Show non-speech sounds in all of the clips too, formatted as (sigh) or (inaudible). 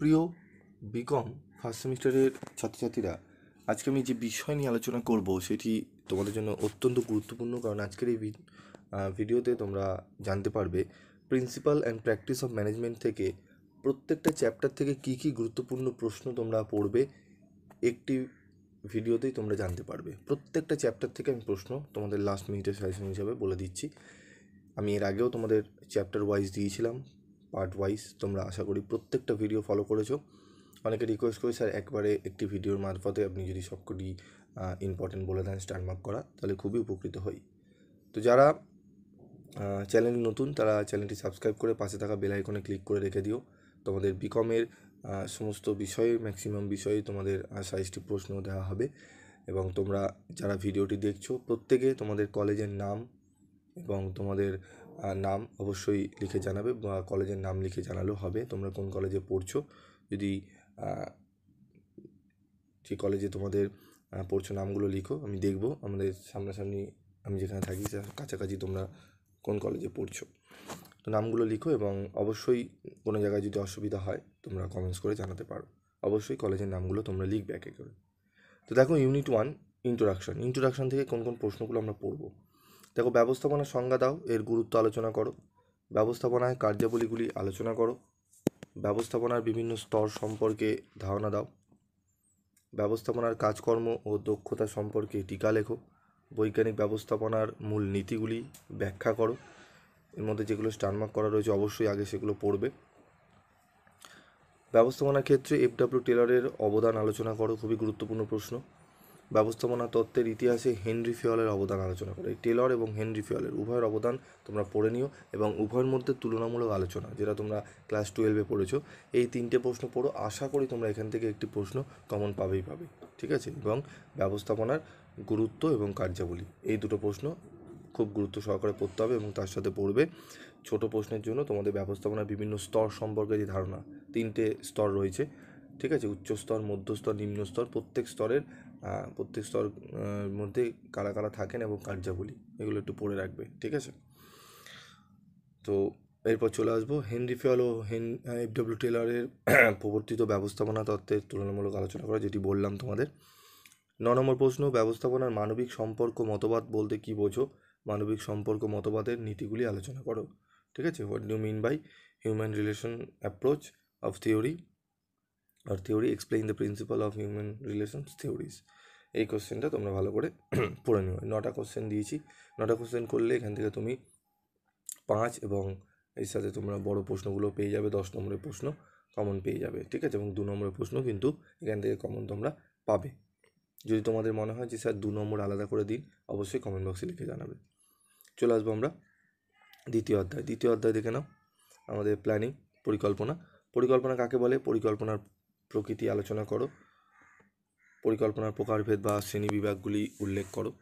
প্রিয় BCom first সেমিস্টারের ছাত্রছাত্রীরা, আজকে আমি যে বিষয় নিয়ে আলোচনা করব সেটি তোমাদের জন্য অত্যন্ত গুরুত্বপূর্ণ কারণ আজকের এই ভিডিওতে তোমরা জানতে পারবে principle and practice of management থেকে প্রত্যেকটা চ্যাপ্টার থেকে কী কী গুরুত্বপূর্ণ প্রশ্ন তোমরা পড়বে একটি ভিডিওতেই তোমরা জানতে পারবে। প্রত্যেকটা চ্যাপ্টার থেকে আমি প্রশ্ন তোমাদের লাস্ট মিনিটের সাজেশন হিসাবে বলে দিচ্ছি। আমি এর আগেও তোমাদের চ্যাপ্টার ওয়াইজ দিয়েছিলাম। পার্ট ওয়াইজ তোমরা আশা করি প্রত্যেকটা ভিডিও ফলো করেছ। অনেকে রিকোয়েস্ট করি স্যার, একবারে একটি ভিডিওর মারফতে আপনি যদি সবকটি ইম্পর্টেন্ট বলে দেন স্টার মার্ক করা, তাহলে খুবই উপকৃত হই। তো যারা চ্যানেল নতুন, তারা চ্যানেলটি সাবস্ক্রাইব করে পাশে থাকা বেল আইকনে ক্লিক করে রেখে দিও। তোমাদের বিকমের সমস্ত বিষয়ে ম্যাক্সিমাম বিষয়ে তোমাদের সাইজটি প্রশ্ন দেওয়া হবে। এবং তোমরা যারা ভিডিওটি দেখছ, প্রত্যেকে তোমাদের কলেজের নাম এবং তোমাদের নাম অবশ্যই লিখে জানাবে বা কলেজের নাম লিখে জানালেও হবে। তোমরা কোন কলেজে পড়ছো? যদি যে কলেজে তোমাদের পড়ছো নামগুলো লিখো, আমি দেখব। আমাদের সামনাসামনি আমি যেখানে থাকি কাছাকাছি তোমরা কোন কলেজে পড়ছো? তো নামগুলো লিখো এবং অবশ্যই কোনো জায়গায় যদি অসুবিধা হয়, তোমরা কমেন্টস করে জানাতে পারো। অবশ্যই কলেজের নামগুলো তোমরা লিখবে একে করে। তো দেখো ইউনিট ওয়ান ইন্ট্রোডাকশন ইন্ট্রোডাকশন থেকে কোন কোন প্রশ্নগুলো আমরা পড়ব? দেখো ব্যবস্থাপনার সংজ্ঞা দাও, এর গুরুত্ব আলোচনা করো। ব্যবস্থাপনায় কার্যাবলীগুলি আলোচনা করো। ব্যবস্থাপনার বিভিন্ন স্তর সম্পর্কে ধারণা দাও। ব্যবস্থাপনার কাজকর্ম ও দক্ষতা সম্পর্কে টিকা লেখো। বৈজ্ঞানিক ব্যবস্থাপনার মূল নীতিগুলি ব্যাখ্যা করো। এর মধ্যে যেগুলো স্টারমার্ক করা রয়েছে, অবশ্যই আগে সেগুলো পড়বে। ব্যবস্থাপনার ক্ষেত্রে এফডাব্লিউ টেলরের অবদান আলোচনা করো, খুবই গুরুত্বপূর্ণ প্রশ্ন। ব্যবস্থাপনা তত্ত্বের ইতিহাসে হেনরি ফিওলের অবদান আলোচনা করো। টেলর এবং হেনরি ফিওলের উভয়ের অবদান তোমরা পড়ে নিও এবং উভয়ের মধ্যে তুলনামূলক আলোচনা, যেটা তোমরা ক্লাস টুয়েলভে পড়েছো, এই তিনটে প্রশ্ন পড়ো। আশা করি তোমরা এখান থেকে একটি প্রশ্ন কমন পাবেই পাবে, ঠিক আছে? এবং ব্যবস্থাপনার গুরুত্ব এবং কার্যাবলী, এই দুটো প্রশ্ন খুব গুরুত্ব সহকারে পড়তে হবে এবং তার সাথে পড়বে। ছোট প্রশ্নের জন্য তোমাদের ব্যবস্থাপনার বিভিন্ন স্তর সম্পর্কে যে ধারণা, তিনটে স্তর রয়েছে, ঠিক আছে? উচ্চ স্তর মধ্য স্তর নিম্ন স্তর প্রত্যেক স্তরের প্রত্যেক স্তর মধ্যে কারা কারা থাকেন এবং কার্যাবলী, এগুলো একটু পড়ে রাখবে, ঠিক আছে? তো এরপর চলে আসব, হেনরি ফিয়াল ও হেন এফ ডব্লিউ টেলরের (clears throat) প্রবর্তিত ব্যবস্থাপনা তত্ত্বের তুলনামূলক আলোচনা করা, যেটি বললাম তোমাদের। ন নম্বর প্রশ্ন, ব্যবস্থাপনার মানবিক সম্পর্ক মতবাদ বলতে কি বোঝো? মানবিক সম্পর্ক মতবাদের নীতিগুলি আলোচনা করো, ঠিক আছে? What do mean by human relation approach of theory R theory explain the principle of human relations theories এই কোশ্চেনটা তোমরা ভালো করে (clears throat) পড়ে নিও। নটা কোশ্চেন দিয়েছি। নটা কোশ্চেন করলে এখান থেকে তুমি পাঁচ এবং এর সাথে তোমরা বড় প্রশ্নগুলো পেয়ে যাবে, দশ নম্বরের প্রশ্ন কমন পেয়ে যাবে, ঠিক আছে? এবং দু নম্বরের প্রশ্ন কিন্তু এখান থেকে কমন তোমরা পাবে। যদি তোমাদের মনে হয় যে, স্যার, দু নম্বর আলাদা করে দিন, অবশ্যই কমেন্ট বক্সে লিখে জানাবে। চলে আসব আমরা দ্বিতীয় অধ্যায়। দ্বিতীয় অধ্যায় দেখে নাও। আমাদের প্ল্যানিং পরিকল্পনা। পরিকল্পনা কাকে বলে? পরিকল্পনার প্রকৃতি আলোচনা করো। পরিকল্পনার প্রকারভেদ বা শ্রেণি বিভাগগুলি উল্লেখ করো।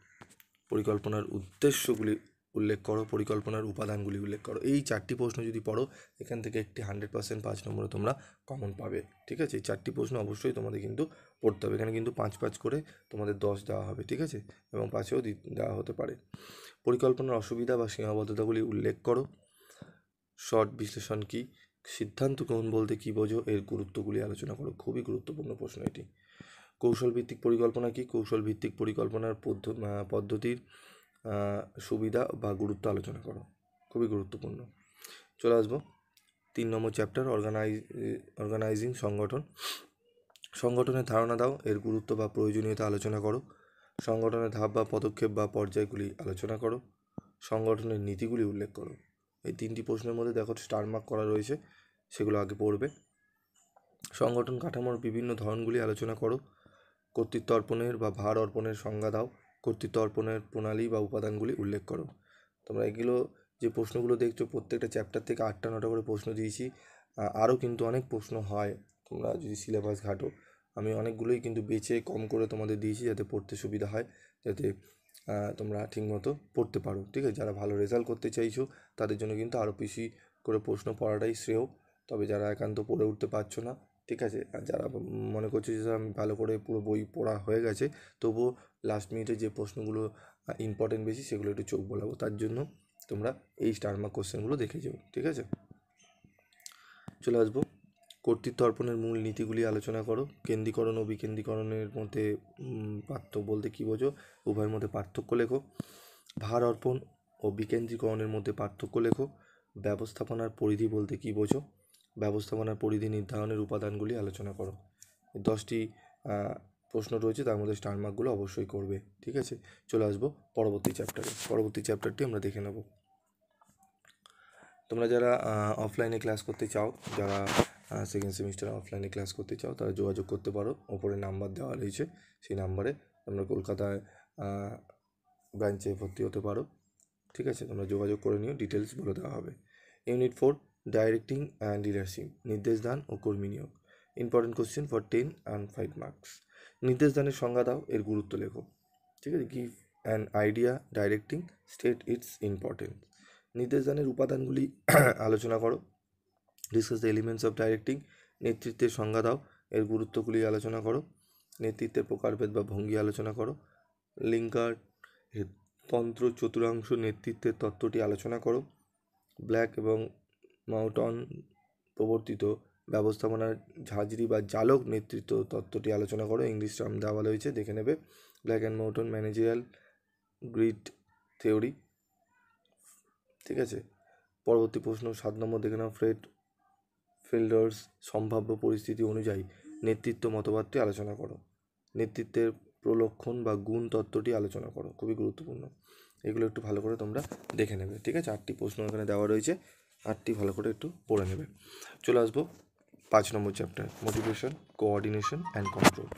পরিকল্পনার উদ্দেশ্যগুলি উল্লেখ করো। পরিকল্পনার উপাদানগুলি উল্লেখ করো। এই চারটি প্রশ্ন যদি পড়ো, এখান থেকে একটি হান্ড্রেড পার্সেন্ট পাঁচ নম্বরে তোমরা কমন পাবে। ঠিক আছে? এই চারটি প্রশ্ন অবশ্যই তোমাদের কিন্তু পড়তে হবে। এখানে কিন্তু পাঁচ পাঁচ করে তোমাদের দশ দেওয়া হবে। ঠিক আছে? এবং পাঁচেও দেওয়া হতে পারে। পরিকল্পনার অসুবিধা বা সীমাবদ্ধতাগুলি উল্লেখ করো। শর্ট বিশ্লেষণ কি? সিদ্ধান্ত গ্রহণ বলতে কী বোঝো? এর গুরুত্বগুলি আলোচনা করো। খুবই গুরুত্বপূর্ণ প্রশ্ন এটি। কৌশল ভিত্তিক পরিকল্পনা কি? কৌশল ভিত্তিক পরিকল্পনার পদ্ধ- পদ্ধতির সুবিধা বা গুরুত্ব আলোচনা করো। খুবই গুরুত্বপূর্ণ। চলে আসব। তিন নম্বর চ্যাপ্টার অর্গানাইজ অর্গানাইজিং সংগঠন। সংগঠনের ধারণা দাও, এর গুরুত্ব বা প্রয়োজনীয়তা আলোচনা করো। সংগঠনের ধাপ বা পদক্ষেপ বা পর্যায়গুলি আলোচনা করো। সংগঠনের নীতিগুলি উল্লেখ করো। এই তিনটি প্রশ্নের মধ্যে দেখো, স্টার মার্ক করা রয়েছে। সেগুলো আগে পড়বে। সংগঠন কাঠামোর বিভিন্ন ধরনগুলি আলোচনা করো। কর্তৃত্ব অর্পণের বা ভার অর্পণের সংজ্ঞা দাও। কর্তৃত্ব অর্পণের প্রণালী বা উপাদানগুলি উল্লেখ করো। তোমরা এগুলো যে প্রশ্নগুলো দেখছ, প্রত্যেকটা চ্যাপ্টার থেকে আটটা নটা করে প্রশ্ন দিয়েছি। আরও কিন্তু অনেক প্রশ্ন হয়। তোমরা যদি সিলেবাস ঘাটো, আমি অনেকগুলোই কিন্তু বেছে কম করে তোমাদের দিয়েছি যাতে পড়তে সুবিধা হয়, যাতে তোমরা ঠিকমতো পড়তে পারো। ঠিক আছে? যারা ভালো রেজাল্ট করতে চাইছো, তাদের জন্য কিন্তু আরও বেশি করে প্রশ্ন পড়াটাই শ্রেয়। তবে যারা একান্ত পড়ে উঠতে পারছ না, ঠিক আছে? আর যারা মনে করছ যে আমি ভালো করে পুরো বই পড়া হয়ে গেছে, তবুও লাস্ট মিনিটে যে প্রশ্নগুলো ইম্পর্টেন্ট বেশি সেগুলো একটু চোখ বোলাবো। তার জন্য তোমরা এই স্টার মার্ক কোশ্চেনগুলো দেখে যাও, ঠিক আছে? চলে আসব। কর্তৃত্ব অর্পণের মূল নীতিগুলি আলোচনা করো। কেন্দ্রীকরণ ও বিকেন্দ্রীকরণের মধ্যে পার্থক্য বলতে কী বোঝো? উভয়ের মধ্যে পার্থক্য লেখো। ভার অর্পণ ও বিকেন্দ্রীকরণের মধ্যে পার্থক্য লেখো। ব্যবস্থাপনার পরিধি বলতে কী বোঝো? ব্যবস্থাপনার পরিধি নির্ধারণের উপাদানগুলি আলোচনা করো। দশটি প্রশ্ন রয়েছে, তার মধ্যে স্টার মার্কগুলো অবশ্যই করবে, ঠিক আছে? চলে আসব পরবর্তী চ্যাপ্টারে পরবর্তী চ্যাপ্টারটি আমরা দেখে নেব। তোমরা যারা অফলাইনে ক্লাস করতে চাও, যারা সেকেন্ড সেমিস্টার অফলাইনে ক্লাস করতে চাও, তারা যোগাযোগ করতে পারো। ওপরে নাম্বার দেওয়া রয়েছে, সেই নাম্বারে তোমরা কলকাতায় ব্রাঞ্চে ভর্তি হতে পারো, ঠিক আছে? তোমরা যোগাযোগ করে নিও ডিটেলস বলে দেওয়া হবে। Unit four directing and leadership নির্দেশ দান ও কর্মী নিয়োগ। Important question for ten and five marks নির্দেশ দানের সংজ্ঞা দাও, এর গুরুত্ব লেখো। ঠিক আছে? Give an idea directing state its importance নির্দেশদানের উপাদানগুলি (clears throat) আলোচনা করো। Discuss the elements of directing নেতৃত্বের সংজ্ঞা দাও, এর গুরুত্বগুলি আলোচনা করো। নেতৃত্বের প্রকারভেদ বা ভঙ্গি আলোচনা করো। লিঙ্কার তন্ত্র চতুরাংশ নেতৃত্বের তত্ত্বটি আলোচনা করো। ব্ল্যাক এবং মাউটন প্রবর্তিত ব্যবস্থাপনার ঝাঁঝরি বা জালক নেতৃত্ব তত্ত্বটি আলোচনা করো। ইংলিশ টার্ম দেওয়া রয়েছে দেখে নেবে। Blake and Mouton managerial grid theory. ঠিক আছে? পরবর্তী প্রশ্ন, সাত নম্বর, দেখে নাও, ফ্রেড ফিল্ডার্স সম্ভাব্য পরিস্থিতি অনুযায়ী নেতৃত্ব মতবাদটি আলোচনা করো। নেতৃত্বের প্রলক্ষণ বা গুণ তত্ত্বটি আলোচনা করো, খুবই গুরুত্বপূর্ণ। এগুলো একটু ভালো করে তোমরা দেখে নেবে। ঠিক আছে? আটটি প্রশ্ন এখানে দেওয়া রয়েছে। আটটি ভালো করে একটু পড়ে নেবে। চলে আসব পাঁচ নম্বর chapter motivation coordination and control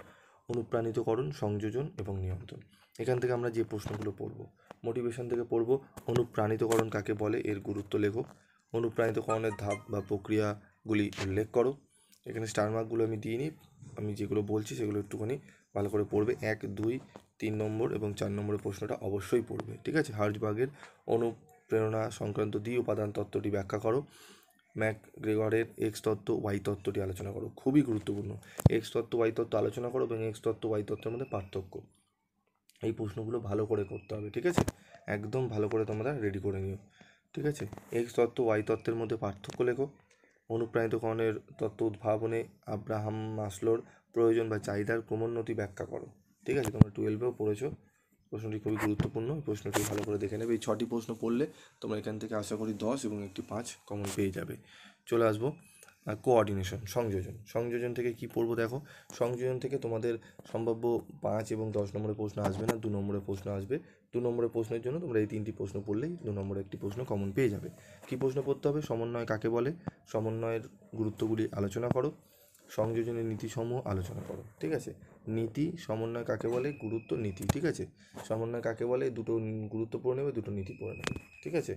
অনুপ্রাণিতকরণ, সংযোজন এবং নিয়ন্ত্রণ। এখান থেকে আমরা যে প্রশ্নগুলো পড়ব মোটিভেশন থেকে পড়ব, অনুপ্রাণিতকরণ কাকে বলে, এর গুরুত্ব লেখো। অনুপ্রাণিতকরণের ধাপ বা প্রক্রিয়াগুলি উল্লেখ করো। এখানে স্টার মার্কগুলো আমি দিইনি আমি যেগুলো বলছি সেগুলো একটুখানি ভালো করে পড়বে। এক, দুই, তিন নম্বর এবং চার নম্বরের প্রশ্নটা অবশ্যই পড়বে, ঠিক আছে? হার্জবাগের অনুপ্রেরণা সংক্রান্ত দ্বি উপাদান তত্ত্বটি ব্যাখ্যা করো। ম্যাক গ্রেগরের এক্স তত্ত্ব ওয়াই তত্ত্বটি আলোচনা করো। খুবই গুরুত্বপূর্ণ। এক্স তত্ত্ব ওয়াই তত্ত্ব আলোচনা করো এবং এক্স তত্ত্ব ওয়াই তত্ত্বের মধ্যে পার্থক্য। এই প্রশ্নগুলো ভালো করে করতে হবে, ঠিক আছে? একদম ভালো করে তোমরা রেডি করে নিও, ঠিক আছে? এক্স তত্ত্ব ওয়াই তত্ত্বের মধ্যে পার্থক্য লেখো। অনুপ্রাণিতকরণের তত্ত্ব উদ্ভাবনে আব্রাহাম মাসলোর প্রয়োজন বা চাহিদার ক্রমোন্নতি ব্যাখ্যা করো, ঠিক আছে? তোমরা টুয়েলভেও পড়েছো। প্রশ্নটি খুবই গুরুত্বপূর্ণ প্রশ্নটি ভালো করে দেখে নেবে। এই ছটি প্রশ্ন পড়লে তোমরা এখান থেকে আশা করি দশ এবং একটি পাঁচ কমন পেয়ে যাবে। চলে আসব কোঅর্ডিনেশন সংযোজন। সংযোজন থেকে কি পড়ব দেখো? সংযোজন থেকে তোমাদের সম্ভাব্য পাঁচ এবং দশ নম্বরের প্রশ্ন আসবে না, দু নম্বরের প্রশ্ন আসবে। দু নম্বরের প্রশ্নের জন্য তোমরা এই তিনটি প্রশ্ন পড়লেই দু নম্বরে একটি প্রশ্ন কমন পেয়ে যাবে। কি প্রশ্ন পড়তে হবে? সমন্বয় কাকে বলে? সমন্বয়ের গুরুত্বগুলি আলোচনা করো। সংযোজনের নীতিসমূহ আলোচনা করো, ঠিক আছে? নীতি, সমন্বয় কাকে বলে? গুরুত্ব, নীতি, ঠিক আছে? সমন্বয় কাকে বলে? দুটো গুরুত্ব পড়ে নেবে, দুটো নীতি পড়ে নেবে, ঠিক আছে?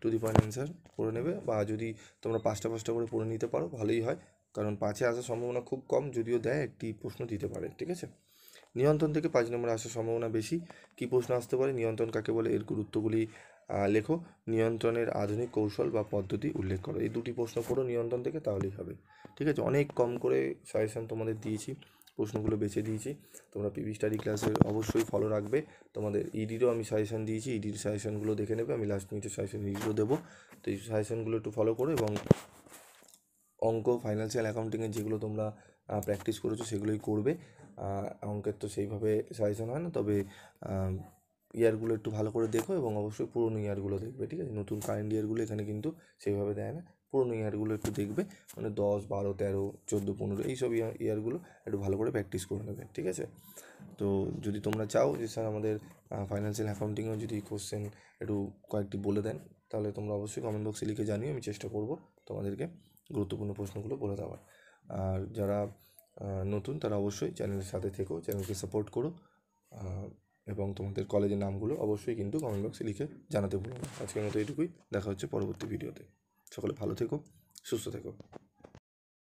টু দি পয়েন্ট অ্যান্সার পড়ে নেবে বা যদি তোমরা পাঁচটা পাঁচটা করে পড়ে নিতে পারো, ভালোই হয়। কারণ পাঁচে আসার সম্ভাবনা খুব কম, যদিও দেয় একটি প্রশ্ন দিতে পারে, ঠিক আছে? নিয়ন্ত্রণ থেকে পাঁচ নম্বরে আসার সম্ভাবনা বেশি। কী প্রশ্ন আসতে পারে? নিয়ন্ত্রণ কাকে বলে? এর গুরুত্বগুলি লেখো, নিয়ন্ত্রণের আধুনিক কৌশল বা পদ্ধতি উল্লেখ করো। এই দুটি প্রশ্ন করো নিয়ন্ত্রণ থেকে তাহলেই হবে। ঠিক আছে? অনেক কম করে সাজেশন তোমাদের দিয়েছি, প্রশ্নগুলো বেছে দিয়েছি। তোমরা পিভি স্টাডি ক্লাসের অবশ্যই ফলো রাখবে। তোমাদের ইডিরও আমি সাজেশন দিয়েছি ইডির সাজেশনগুলো দেখে নেবে, আমি লাস্ট মিনিটের সাজেশন ইডিরও দেবো। তো এই সাজেশনগুলো একটু ফলো করো এবং অঙ্ক ফাইন্যান্সিয়াল অ্যাকাউন্টিংয়ের যেগুলো তোমরা প্র্যাকটিস করেছ সেগুলোই করবে। অঙ্কের তো সেইভাবে সাজেশন হয় না, তবে ইয়ারগুলো একটু ভালো করে দেখো এবং অবশ্যই পুরোনো ইয়ারগুলো দেখবে, ঠিক আছে? নতুন কারেন্ট ইয়ারগুলো এখানে কিন্তু সেইভাবে দেয় না। পুরনো ইয়ারগুলো একটু দেখবে মানে দশ, বারো, তেরো, চোদ্দ, পনেরো, এইসব ইয়ার ইয়ারগুলো একটু ভালো করে প্র্যাকটিস করে নেবে, ঠিক আছে? তো যদি তোমরা চাও যে স্যার আমাদের ফাইন্যান্সিয়াল অ্যাকাউন্টিংয়েও যদি কোশ্চেন একটু কয়েকটি বলে দেন, তাহলে তোমরা অবশ্যই কমেন্ট বক্সে লিখে জানিও, আমি চেষ্টা করব তোমাদেরকে গুরুত্বপূর্ণ প্রশ্নগুলো বলে দেওয়ার। আর যারা নতুন তারা অবশ্যই চ্যানেলের সাথে থেকো চ্যানেলকে সাপোর্ট করো। এবং তোমাদের কলেজের নামগুলো অবশ্যই কিন্তু কমেন্ট বক্সে লিখে জানাতে ভুলো না। আজকের মতো এটুকুই। দেখা হচ্ছে পরবর্তী ভিডিওতে সকলে ভালো থেকো, সুস্থ থেকো।